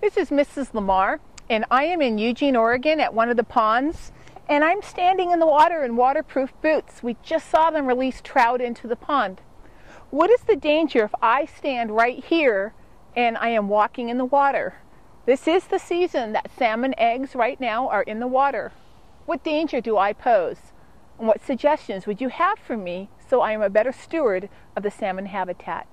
This is Mrs. LaMar, and I am in Eugene, Oregon at one of the ponds, and I'm standing in the water in waterproof boots. We just saw them release trout into the pond. What is the danger if I stand right here and I am walking in the water? This is the season that salmon eggs right now are in the water. What danger do I pose? And what suggestions would you have for me so I am a better steward of the salmon habitat?